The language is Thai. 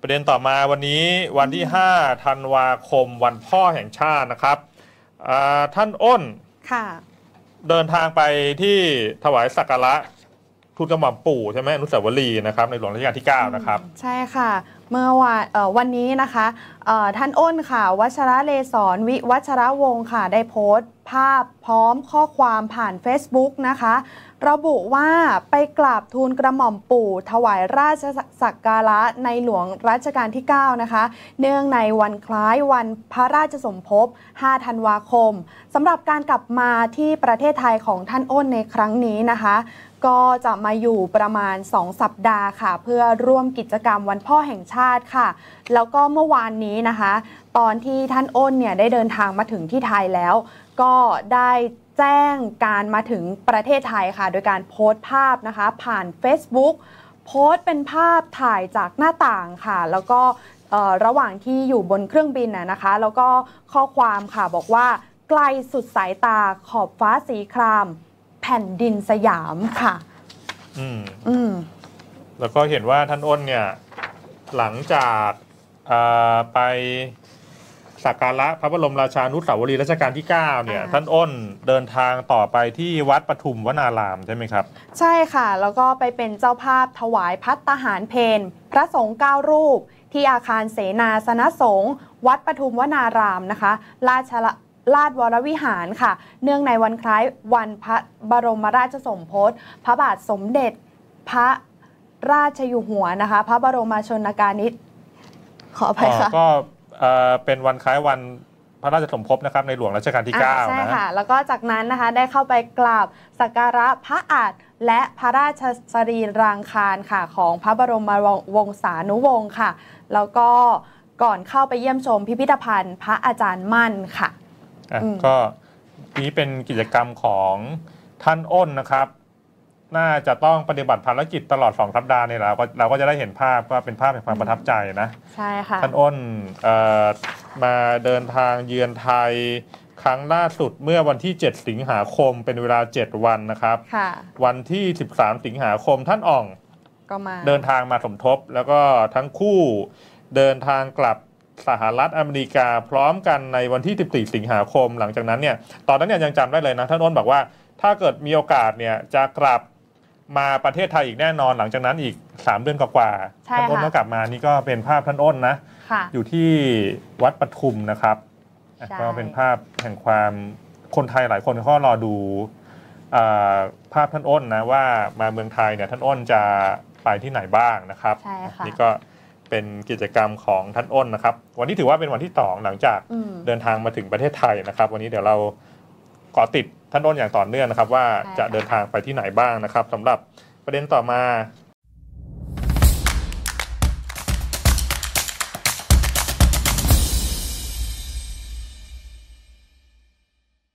ประเด็นต่อมาวันนี้วันที่5ธันวาคมวันพ่อแห่งชาตินะครับอ่าท่านอ้นค่ะเดินทางไปที่ถวายสักการะทูลกระหม่อมปู่ใช่ไหมอนุสาวรีย์นะครับในหลวงรัชกาลที่ 9 นะครับ ใช่ค่ะ เมื่อวานวันนี้นะคะท่านอ้นค่ะ วัชระเลศรวิวัชระวงศ์ค่ะ ได้โพสต์ภาพพร้อมข้อความผ่าน Facebook นะคะ ระบุว่าไปกราบทูลกระหม่อมปู่ ถวายราชสักการะในหลวงรัชกาลที่ 9 นะคะ เนื่องในวันคล้ายวันพระราชสมภพ 5 ธันวาคมสำหรับการกลับมาที่ประเทศไทยของท่านอ้นในครั้งนี้นะคะ ก็จะมาอยู่ประมาณ 2 สัปดาห์ค่ะ เพื่อร่วมกิจกรรมวันพ่อแห่งชาติค่ะ แล้วก็เมื่อวานนี้นะคะ ตอนที่ท่านอ้นเนี่ยได้เดินทางมาถึงที่ไทยแล้ว ก็ได้แจ้งการมาถึงประเทศไทยค่ะ โดยการโพสต์ภาพนะคะ ผ่าน Facebook โพสต์เป็นภาพถ่ายจากหน้าต่างค่ะ แล้วก็ระหว่างที่อยู่บนเครื่องบินน่ะนะคะ แล้วก็ข้อความค่ะบอกว่าไกลสุดสายตาขอบฟ้าสีคราม แผ่นดินสยามค่ะ อืมอืมแล้วก็เห็นว่าท่านอ้นเนี่ย หลังจากอ่าไปสักการะพระบรมราชานุสาวรีย์รัชกาลที่ 9 เนี่ยอ่าท่านอ้นเดินทางต่อไปที่วัดปทุมวนารามใช่ไหมครับ ใช่ค่ะ แล้วก็ไปเป็นเจ้าภาพถวายพัตตาหารเพนพระสงฆ์เก้ารูป ที่อาคารเสนาสนสงฆ์วัดปทุมวนารามนะคะ ราช ละลาดวรวิหารค่ะ เนื่องในวันคล้ายวันพระบรมราชสมภพพระบาทสมเด็จพระราชอยู่หัวนะคะ พระบรมชนกานิษฐ์ขออภัยค่ะก็เอ่อเป็นวันคล้ายวันพระราชสมภพนะครับในหลวงรัชกาลที่อ่า9ใช่นะค่ะ แล้วก็จากนั้นนะคะได้เข้าไปกราบสักการะพระอาจและพระราชสรีรางคารค่ะ ของพระบรมวงศานุวงศ์ค่ะ แล้วก็ก่อนเข้าไปเยี่ยมชมพิพิธภัณฑ์ พระอาจารย์มั่นค่ะ อะอืมก็นี้เป็นกิจกรรมของท่านอ้นนะครับ น่าจะต้องปฏิบัติภารกิจตลอด2สัปดาห์เนี่ยเราก็เราก็จะได้เห็นภาพก็เป็นภาพแห่งความประทับใจนะใช่ค่ะท่านอ้นเอ่อมาเดินทางเยือนไทยครั้งล่าสุดเมื่อวันที่ 7 สิงหาคมเป็นเวลา 7 วันนะครับค่ะวันที่ 13 สิงหาคมท่านอ่องก็มาเดินทางมาสมทบ แล้วก็ทั้งคู่เดินทางกลับ สหรัฐอเมริกาพร้อมกันในวันที่ 14 สิงหาคม หลังจากนั้นเนี่ยตอนนั้นเนี่ยยังจำได้เลยนะท่านอ้นบอกว่า ถ้าเกิดมีโอกาสเนี่ยจะกลับมาประเทศไทยอีกแน่นอนหลังจากนั้นอีก 3 เดือนกว่าๆใช่ท่านอ้นค่ะก็กลับมานี่ก็เป็นภาพท่านอ้นนะค่ะอยู่ที่วัดปทุมนะครับอะใช่ก็เป็นภาพแห่งความคนไทยหลายคนก็รอดูอ่าภาพท่านอ้นนะว่ามาเมืองไทยเนี่ยท่านอ้นจะไปที่ไหนบ้างนะครับใช่ค่ะนี่ก็ เป็นกิจกรรมของท่านอ้นนะครับ วันนี้ถือว่าเป็นวันที่สองหลังจากอืมเดินทางมาถึงประเทศไทยนะครับ วันนี้เดี๋ยวเราเกาะติดท่านอ้นอย่างต่อเนื่องนะครับ ว่าใช่จะค่ะเดินทางไปที่ไหนบ้างนะครับสำหรับประเด็นต่อมา